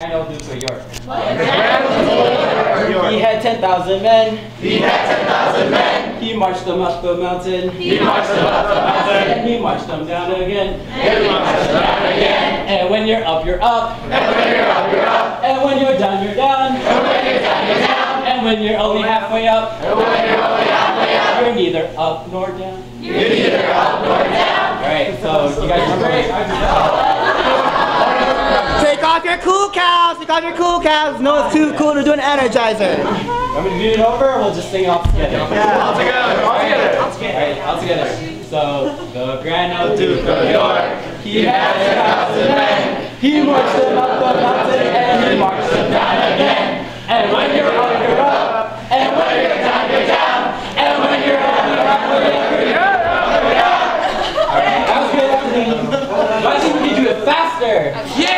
Grand Old Duke of York. He had 10,000 men. He had 10,000 men. He marched them up the mountain. He marched them up the mountain. He marched them down again. And he marched them down again. And when you're up, you're up. And when you're up, you're up. And when you're down, you're down. And when you're down, you're down. And when you're only halfway up, And when you're only halfway up, you're neither up nor down. you're neither up nor down. Alright, so you guys remember it? off your cool cows. Take off your cool cows. No, it's too cool to do an energizer. I'm gonna do it over, or we'll just sing it all together. Yeah. All together. All together. All together. All together. So the Grand Old Duke of York, he has a thousand men. He marched them up the mountain and he marched them down again. And when you're up, you're up. And when you're down, you're down. And when you're up, you're up. When you're up, you're up. All right, do it faster? Yeah.